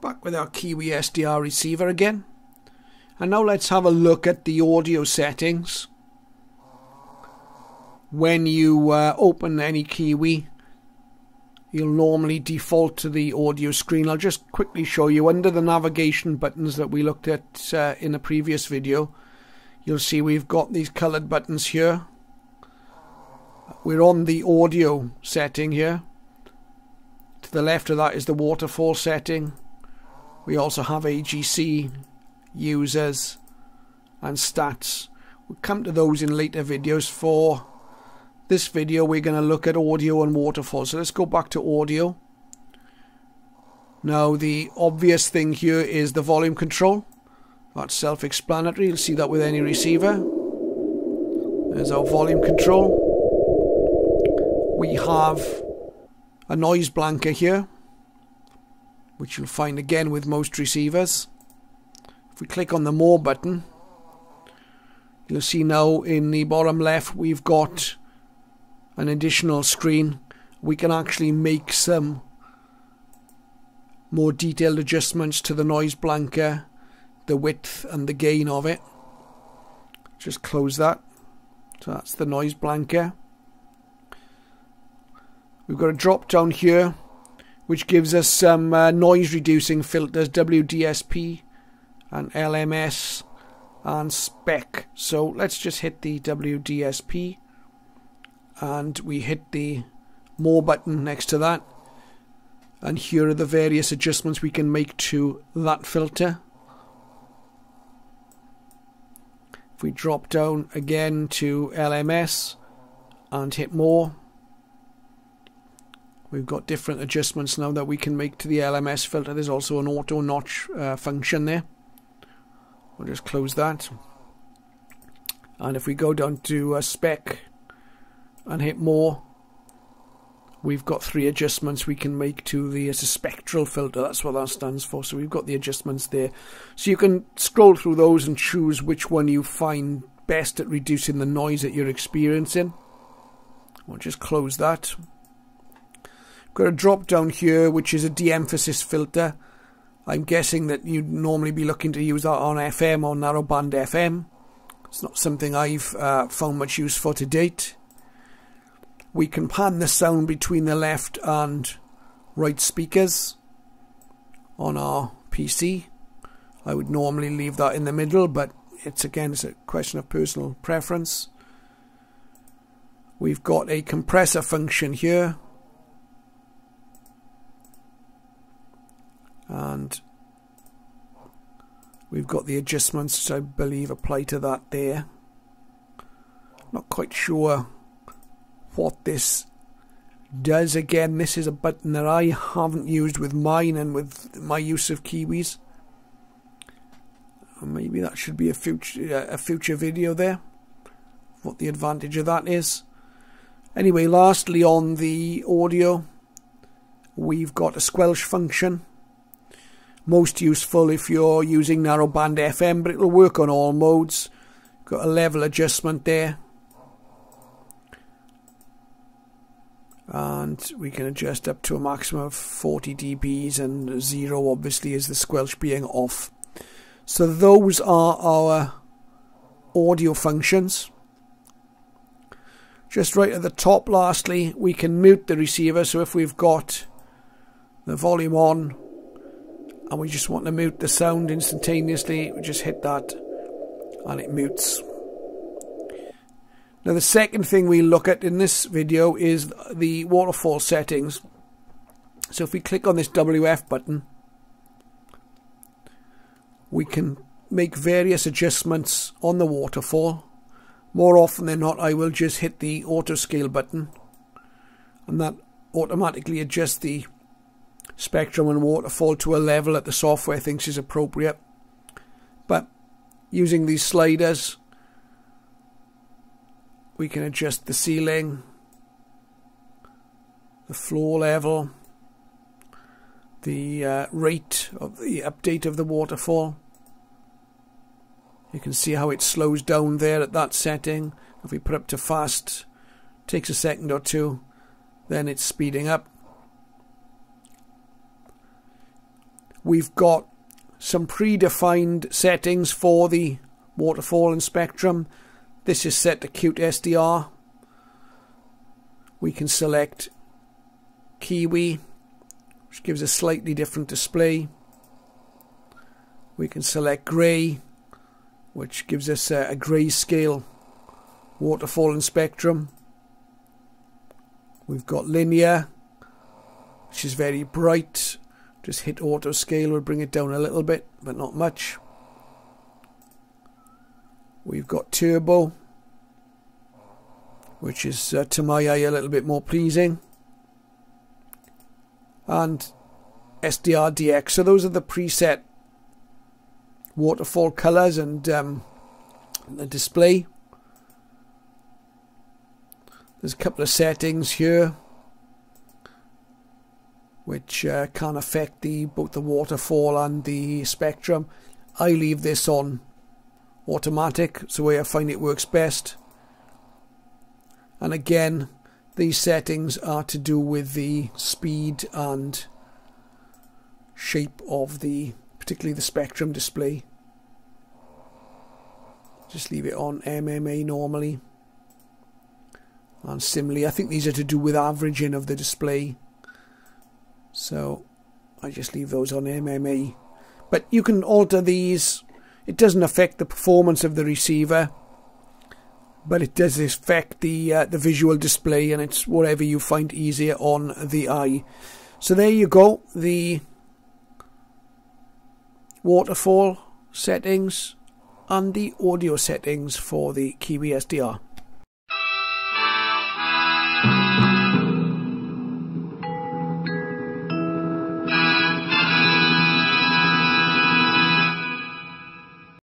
Back with our Kiwi SDR receiver again. And now let's have a look at the audio settings. When you uh, open any Kiwi, you'll normally default to the audio screen. I'll just quickly show you under the navigation buttons that we looked at uh, in a previous video. You'll see we've got these coloured buttons here. We're on the audio setting here. The left of that is the waterfall setting. We also have AGC users and stats. We'll come to those in later videos. For this video, we're going to look at audio and waterfall. So let's go back to audio. Now, the obvious thing here is the volume control. That's self-explanatory. You'll see that with any receiver. There's our volume control. We have a noise blanker here, which you'll find again with most receivers. If we click on the More button, you'll see now in the bottom left we've got an additional screen. We can actually make some more detailed adjustments to the noise blanker, the width and the gain of it. Just close that. So that's the noise blanker. We've got a drop down here which gives us some uh, noise reducing filters WDSP and LMS and spec. So let's just hit the WDSP and we hit the more button next to that. And here are the various adjustments we can make to that filter. If we drop down again to LMS and hit more, we've got different adjustments now that we can make to the LMS filter. There's also an auto notch uh, function there. We'll just close that. And if we go down to uh, spec and hit more, we've got three adjustments we can make to the it's a spectral filter. That's what that stands for. So we've got the adjustments there. So you can scroll through those and choose which one you find best at reducing the noise that you're experiencing. We'll just close that. Got a drop down here which is a de-emphasis filter. I'm guessing that you'd normally be looking to use that on FM or narrowband FM. It's not something I've uh, found much use for to date. We can pan the sound between the left and right speakers on our PC. I would normally leave that in the middle, but it's again it's a question of personal preference. We've got a compressor function here and we've got the adjustments I believe apply to that there. Not quite sure what this does again. This is a button that I haven't used with mine and with my use of kiwis. Uh, maybe that should be a future uh, a future video there what the advantage of that is. Anyway lastly on the audio we've got a squelch function most useful if you're using narrowband FM, but it'll work on all modes. Got a level adjustment there. And we can adjust up to a maximum of 40 dBs and zero obviously is the squelch being off. So those are our audio functions. Just right at the top lastly we can mute the receiver so if we've got the volume on and we just want to mute the sound instantaneously, we just hit that and it mutes. Now the second thing we look at in this video is the waterfall settings. So if we click on this WF button, we can make various adjustments on the waterfall. More often than not, I will just hit the auto scale button and that automatically adjusts the spectrum and waterfall to a level that the software thinks is appropriate. But using these sliders, we can adjust the ceiling, the floor level, the uh, rate of the update of the waterfall. You can see how it slows down there at that setting. If we put up to fast, takes a second or two, then it's speeding up We've got some predefined settings for the waterfall and spectrum. This is set to CuteSDR. We can select Kiwi, which gives a slightly different display. We can select grey, which gives us a, a grayscale waterfall and spectrum. We've got linear, which is very bright. Just hit auto scale will bring it down a little bit, but not much. We've got turbo, which is uh, to my eye a little bit more pleasing. And SDR-DX. So those are the preset waterfall colours and um, the display. There's a couple of settings here which uh, can affect the both the waterfall and the spectrum. I leave this on automatic. It's the way I find it works best. And again, these settings are to do with the speed and shape of the, particularly the spectrum display. Just leave it on MMA normally. And similarly, I think these are to do with averaging of the display. So I just leave those on MME. But you can alter these it doesn't affect the performance of the receiver, but it does affect the uh, the visual display, and it's whatever you find easier on the eye. So there you go, the waterfall settings and the audio settings for the Kiwi SDR.